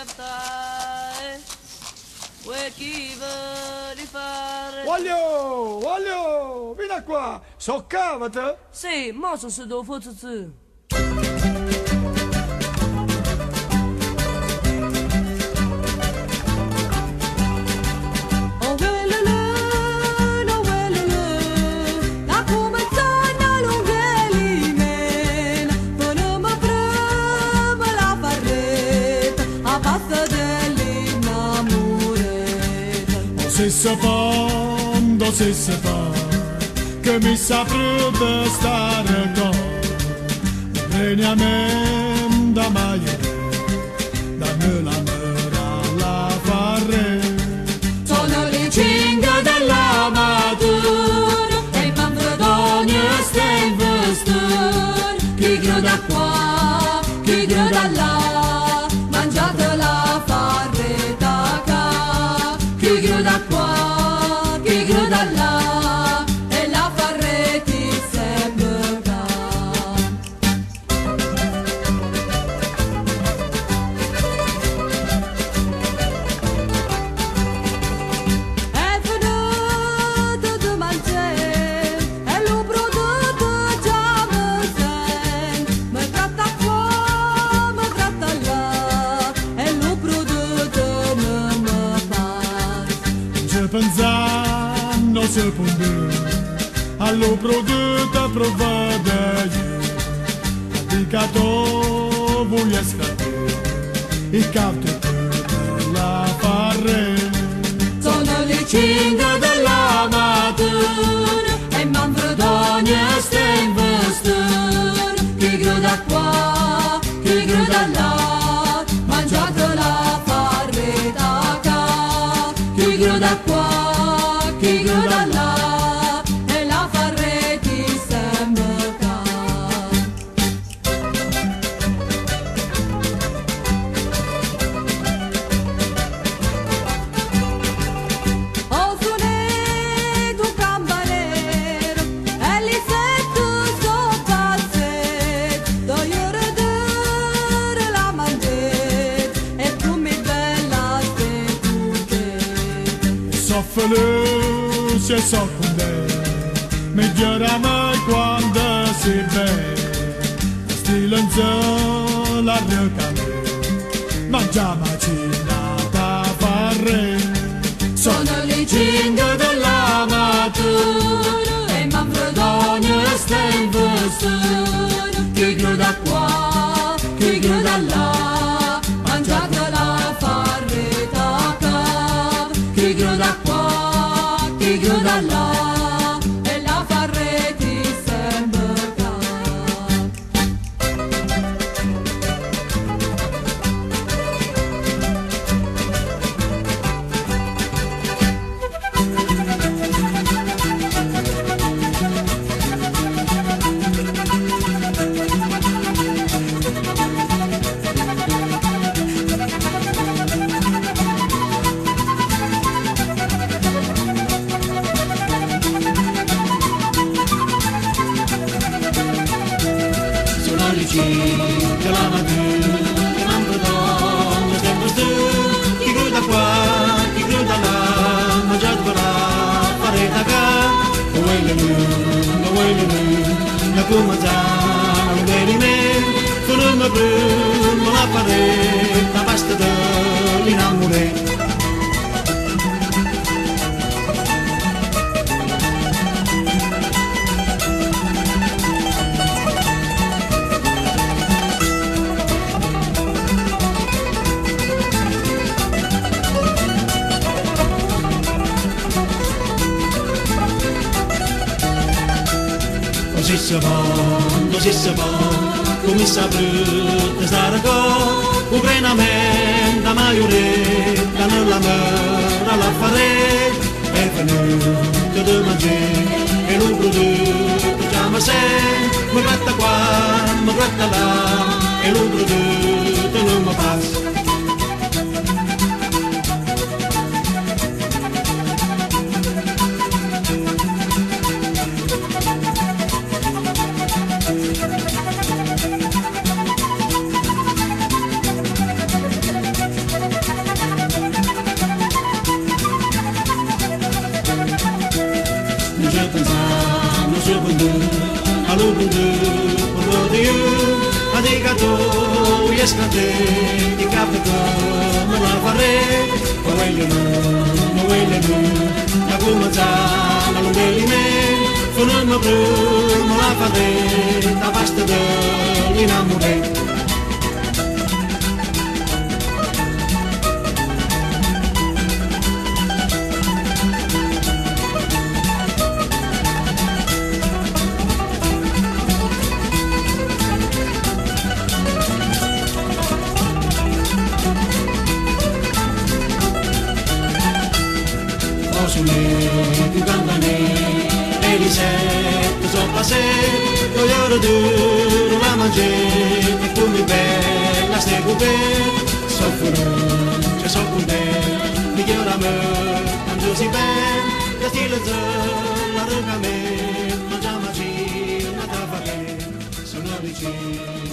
Chi aftai Ue chi voli fare? Voglio, voglio, vieni qua, soccavate? Sì, ma sono se devo fan, då se se fan Che mi sa de stare con. Veniamenda maio Da me la mera la farre. Sono le cinque della matur E il manfredonio sta in vestur Chi grida pensando se punde allo prodotto provada Dicato voglio scattare i cavti la farre Sono le cinque soffre se soccombe migliora mai quando si vede. Stilenza la recame mangiamoci da farre sono le cinque della Così si va, così si va, come sa brutta stare con un grenamento da maioretta nella mera la fare è venuto da mangiare e non prodotto chiama se. Mi gratta qua, mi gratta là e non prodotto pensare non so quando allo quando quando io adigato riesco a te di capito me la farei ma voglio no ma voglio no la come Elisette, so passé, lo lloro duro, la mangé, e come bella, stai coupé, so furun, c'è so con te, mi chiora me, quando si ben, la stile zon, la mangiamo ci, una tavola che, sono vicino, la.